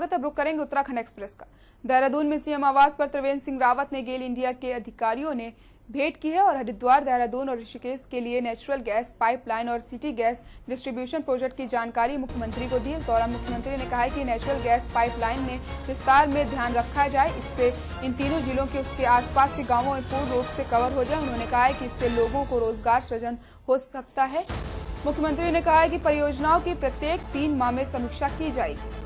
स्वागत है रुक करेंगे उत्तराखंड एक्सप्रेस का। देहरादून में सीएम आवास पर त्रिवेंद्र सिंह रावत ने गेल इंडिया के अधिकारियों ने भेंट की है और हरिद्वार, देहरादून और ऋषिकेश के लिए नेचुरल गैस पाइपलाइन और सिटी गैस डिस्ट्रीब्यूशन प्रोजेक्ट की जानकारी मुख्यमंत्री को दी। इस दौरान मुख्यमंत्री ने कहा कि नेचुरल गैस पाइपलाइन में विस्तार में ध्यान रखा जाए। इससे इन तीनों जिलों के उसके आसपास के गाँवों में पूर्ण रूप से कवर हो जाए। उन्होंने कहा है कि इससे लोगों को रोज़गार सृजन हो सकता है। मुख्यमंत्री ने कहा है कि परियोजनाओं की प्रत्येक तीन माह में समीक्षा की जाएगी।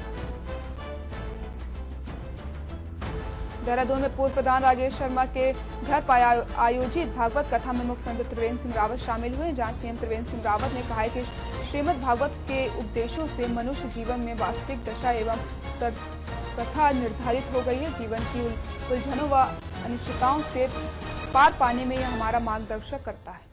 देहरादून में पूर्व प्रधान राजेश शर्मा के घर पर आयोजित भागवत कथा में मुख्यमंत्री त्रिवेंद्र सिंह रावत शामिल हुए, जहाँ सीएम त्रिवेंद्र सिंह रावत ने कहा कि श्रीमद भागवत के उपदेशों से मनुष्य जीवन में वास्तविक दशा एवं कथा निर्धारित हो गई है। जीवन की उलझनों व अनिश्चितताओं से पार पाने में यह हमारा मार्गदर्शक करता है।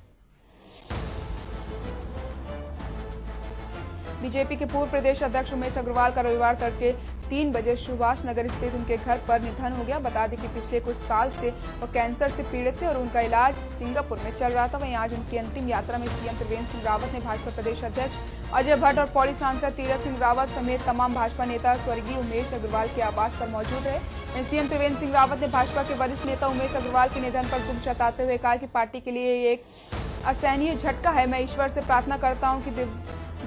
बीजेपी के पूर्व प्रदेश अध्यक्ष उमेश अग्रवाल का रविवार तड़के तीन बजे सुभाष नगर स्थित उनके घर पर निधन हो गया। बता दें कि पिछले कुछ साल से वो कैंसर से पीड़ित थे और उनका इलाज सिंगापुर में चल रहा था। वहीं आज उनकी अंतिम यात्रा में सीएम त्रिवेंद्र सिंह रावत ने भाजपा प्रदेश अध्यक्ष अजय भट्ट और पौड़ी सांसद तीरथ सिंह रावत समेत तमाम भाजपा नेता स्वर्गीय उमेश अग्रवाल के आवास पर मौजूद रहे। सीएम त्रिवेंद्र सिंह रावत ने भाजपा के वरिष्ठ नेता उमेश अग्रवाल के निधन पर दुख जताते हुए कहा कि पार्टी के लिए एक असहनीय झटका है। मैं ईश्वर से प्रार्थना करता हूँ कि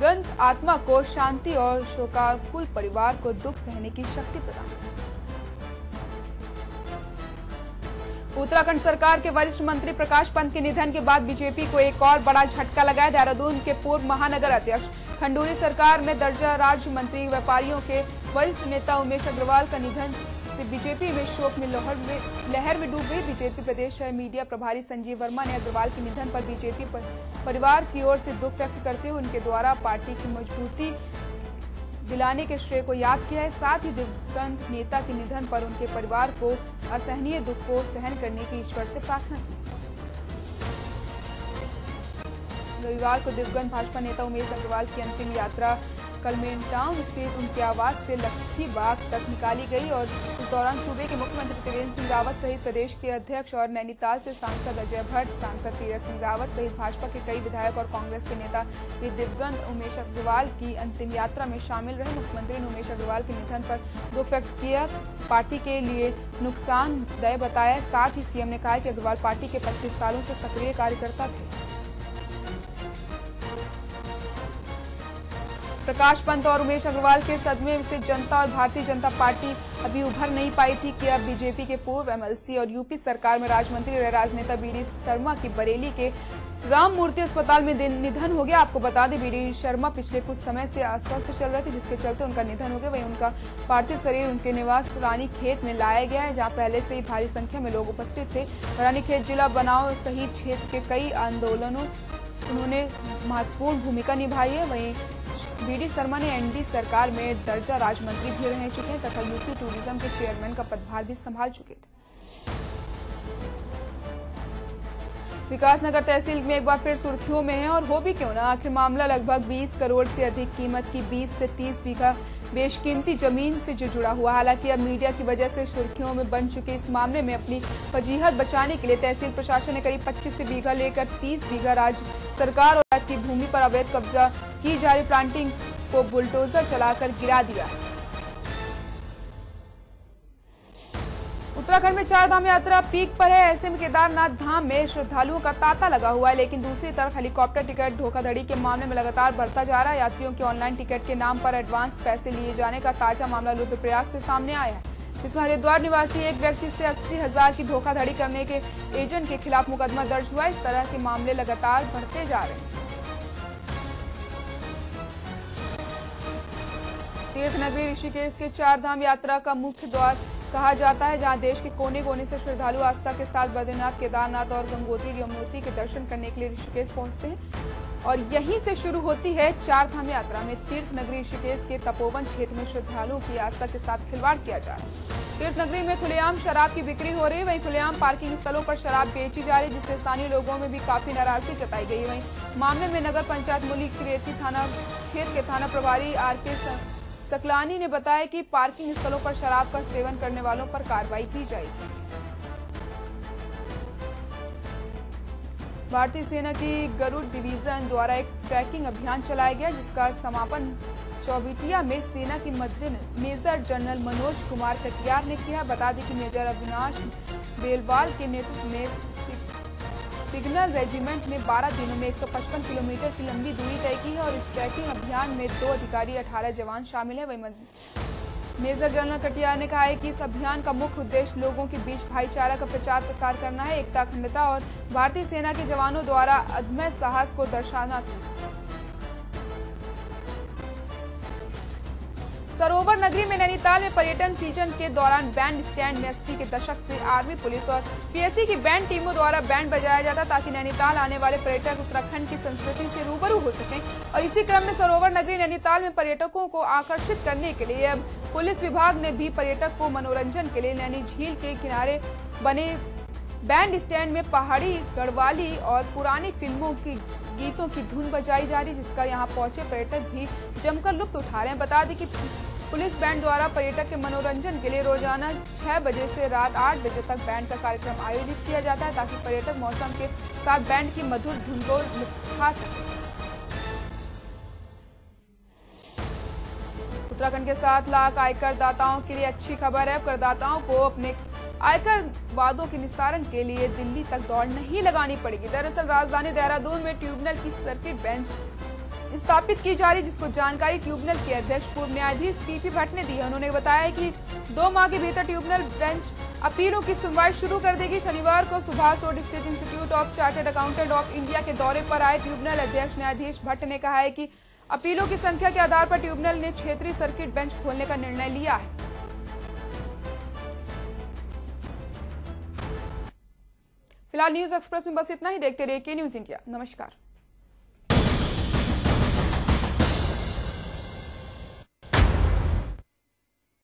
गंध आत्मा को शांति और शोकाकुल परिवार को दुख सहने की शक्ति प्रदान उत्तराखंड सरकार के वरिष्ठ मंत्री प्रकाश पंत के निधन के बाद बीजेपी को एक और बड़ा झटका लगाया देहरादून के पूर्व महानगर अध्यक्ष, खंडूरी सरकार में दर्जा राज्य मंत्री, व्यापारियों के वरिष्ठ नेता उमेश अग्रवाल का निधन से बीजेपी में शोक में लहर में लहर में डूब गई। बीजेपी प्रदेश मीडिया प्रभारी संजीव वर्मा ने अग्रवाल के निधन पर बीजेपी पर, परिवार की ओर से दुख व्यक्त करते हुए उनके द्वारा पार्टी की मजबूती दिलाने के श्रेय को याद किया है। साथ ही दिवंगत नेता के निधन पर उनके परिवार को असहनीय दुख को सहन करने की ईश्वर से प्रार्थना की। रविवार को दिवंगत भाजपा नेता उमेश अग्रवाल की अंतिम यात्रा कलमेन टाउन स्थित उनके आवास से लखी बाग तक निकाली गई और इस दौरान सूबे के मुख्यमंत्री त्रिवेंद्र सिंह रावत सहित प्रदेश के अध्यक्ष और नैनीताल से सांसद अजय भट्ट, सांसद तीरथ सिंह रावत सहित भाजपा के कई विधायक और कांग्रेस के नेता भी दिवगंत उमेश अग्रवाल की अंतिम यात्रा में शामिल रहे। मुख्यमंत्री ने उमेश अग्रवाल के निधन पर दुख व्यक्त किया। पार्टी के लिए नुकसानदय बताया। साथ ही सीएम ने कहा कि अग्रवाल पार्टी के पच्चीस सालों से सक्रिय कार्यकर्ता थे। प्रकाश पंत और उमेश अग्रवाल के सदमे से जनता और भारतीय जनता पार्टी अभी उभर नहीं पाई थी। कि अब बीजेपी के पूर्व एमएलसी और यूपी सरकार में राजमंत्री रहे राजनेता बीडी शर्मा की बरेली के राम मूर्ति अस्पताल में निधन हो गया। आपको बता दें बीडी शर्मा पिछले कुछ समय से अस्वस्थ चल रहे थे, जिसके चलते उनका निधन हो गया। वहीं उनका पार्थिव शरीर उनके निवास रानी खेत में लाया गया है, जहाँ पहले से ही भारी संख्या में लोग उपस्थित थे। रानी खेत जिला बनाव सहित क्षेत्र के कई आंदोलनों, उन्होंने महत्वपूर्ण भूमिका निभाई है। वहीं बीडी शर्मा ने एनडी सरकार में दर्जा राज्य मंत्री भी रह चुके हैं तथा यूपी टूरिज़्म के चेयरमैन का पदभार भी संभाल चुके थे। विकासनगर तहसील में एक बार फिर सुर्खियों में है और हो भी क्यों ना? आखिर मामला लगभग 20 करोड़ से अधिक कीमत की 20 से 30 बीघा बेशकीमती ज़मीन से जो जुड़ा हुआ। हालाँकि अब मीडिया की वजह से सुर्खियों में बन चुके इस मामले में अपनी फजीहत बचाने के लिए तहसील प्रशासन ने करीब 25 से बीघा लेकर 30 बीघा राज्य सरकार और की भूमि पर अवैध कब्जा की जा रही प्लांटिंग को बुलडोजर चलाकर गिरा दिया। उत्तराखंड में चार धाम यात्रा पीक पर है। ऐसे में केदारनाथ धाम में श्रद्धालुओं का तांता लगा हुआ है, लेकिन दूसरी तरफ़ हेलीकॉप्टर टिकट धोखाधड़ी के मामले में लगातार बढ़ता जा रहा है। यात्रियों के ऑनलाइन टिकट के नाम पर एडवांस पैसे लिए जाने का ताज़ा मामला रुद्रप्रयाग से सामने आया है। जिसमें हरिद्वार निवासी एक व्यक्ति से अस्सी हज़ार की धोखाधड़ी करने के एजेंट के खिलाफ मुकदमा दर्ज हुआ इस तरह के मामले लगातार बढ़ते जा रहे हैं। तीर्थ नगरी ऋषिकेश के चार धाम यात्रा का मुख्य द्वार कहा जाता है, जहाँ देश के कोने कोने से श्रद्धालु आस्था के साथ बद्रीनाथ, केदारनाथ और गंगोत्री, यमुनोत्री के दर्शन करने के लिए ऋषिकेश पहुँचते हैं। और यहीं से शुरू होती है चार धाम यात्रा में तीर्थ नगरी ऋषिकेश के तपोवन क्षेत्र में श्रद्धालुओं की आस्था के साथ खिलवाड़ किया जा रहा है। तीर्थ नगरी में खुलेआम शराब की बिक्री हो रही है। वहीं खुलेआम पार्किंग स्थलों पर शराब बेची जा रही है, जिससे स्थानीय लोगों में भी काफ़ी नाराज़गी जताई गई वहीं मामले में नगर पंचायत मुली क्रिएती थाना क्षेत्र के थाना प्रभारी आर के सकलानी ने बताया कि पार्किंग स्थलों पर शराब का सेवन करने वालों पर कार्रवाई की जाएगी। भारतीय सेना की गरुड़ डिवीज़न द्वारा एक ट्रैकिंग अभियान चलाया गया, जिसका समापन चौबिटिया में सेना के मध्य मेजर जनरल मनोज कुमार कटियार ने किया। बता दें कि मेजर अविनाश बेलवाल के नेतृत्व में सिग्नल रेजिमेंट में 12 दिनों में 155 किलोमीटर की लंबी दूरी तय की है और इस ट्रैकिंग अभियान में दो अधिकारी 18 जवान शामिल है। वही मेजर जनरल कटियार ने कहा है कि इस अभियान का मुख्य उद्देश्य लोगों के बीच भाईचारा का प्रचार प्रसार करना है एकता अखंडता और भारतीय सेना के जवानों द्वारा अदम्य साहस को दर्शाना सरोवर नगरी में नैनीताल में पर्यटन सीज़न के दौरान बैंड स्टैंड में अस्सी के दशक से आर्मी पुलिस और पीएससी की बैंड टीमों द्वारा बैंड बजाया जाता ताकि नैनीताल आने वाले पर्यटक उत्तराखंड की संस्कृति से रूबरू हो सकें। और इसी क्रम में सरोवर नगरी नैनीताल में पर्यटकों को आकर्षित करने के लिए अब पुलिस विभाग ने भी पर्यटक को मनोरंजन के लिए नैनी झील के किनारे बने बैंड स्टैंड में पहाड़ी, गढ़वाली और पुरानी फ़िल्मों की, गीतों की धुन बजाई जा रही, जिसका यहाँ पहुँचे पर्यटक भी जमकर लुप्त उठा रहे हैं। बता दें कि पुलिस बैंड द्वारा पर्यटक के मनोरंजन के लिए रोज़ाना छह बजे से रात आठ बजे तक बैंड का कार्यक्रम आयोजित किया जाता है, ताकि पर्यटक मौसम के साथ बैंड की मधुर धुन को उठा सके। उत्तराखंड के सात लाख आयकर दाताओं के लिए अच्छी खबर है। करदाताओं को अपने आयकर वादों के निस्तारण के लिए दिल्ली तक दौड़ नहीं लगानी पड़ेगी। दरअसल राजधानी देहरादून में ट्यूबनल की सर्किट बेंच स्थापित की जा रही जिसको जानकारी ट्यूबनल के अध्यक्ष, पूर्व न्यायाधीश पीपी भट्ट ने दी है। उन्होंने बताया कि दो माह के भीतर ट्यूबनल बेंच अपीलों की सुनवाई शुरू कर देगी। शनिवार को सुभाष रोड स्थित institute of chartered accountant of India के दौरे पर आए ट्यूबनल अध्यक्ष न्यायाधीश भट्ट ने कहा है की अपीलों की संख्या के आधार पर ट्यूबनल ने क्षेत्रीय सर्किट बेंच खोलने का निर्णय लिया है। फ़िलहाल न्यूज़ एक्सप्रेस में बस इतना ही देखते रहिए के न्यूज़ इंडिया। नमस्कार।